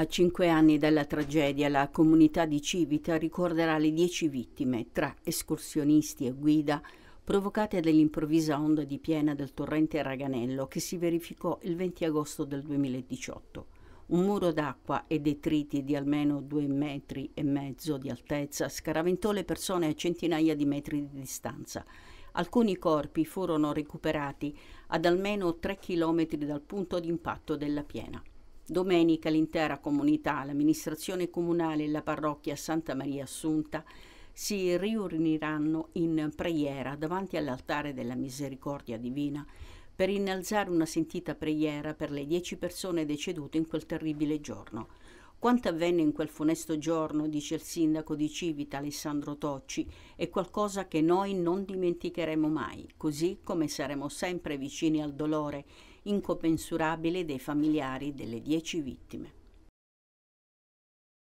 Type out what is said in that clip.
A cinque anni dalla tragedia, la comunità di Civita ricorderà le dieci vittime, tra escursionisti e guida, provocate dall'improvvisa onda di piena del torrente Raganello che si verificò il 20 agosto del 2018. Un muro d'acqua e detriti di almeno due metri e mezzo di altezza scaraventò le persone a centinaia di metri di distanza. Alcuni corpi furono recuperati ad almeno tre chilometri dal punto di impatto della piena. Domenica l'intera comunità, l'amministrazione comunale e la parrocchia Santa Maria Assunta si riuniranno in preghiera davanti all'altare della misericordia divina per innalzare una sentita preghiera per le dieci persone decedute in quel terribile giorno. Quanto avvenne in quel funesto giorno, dice il sindaco di Civita Alessandro Tocci, è qualcosa che noi non dimenticheremo mai, così come saremo sempre vicini al dolore incommensurabile dei familiari delle dieci vittime.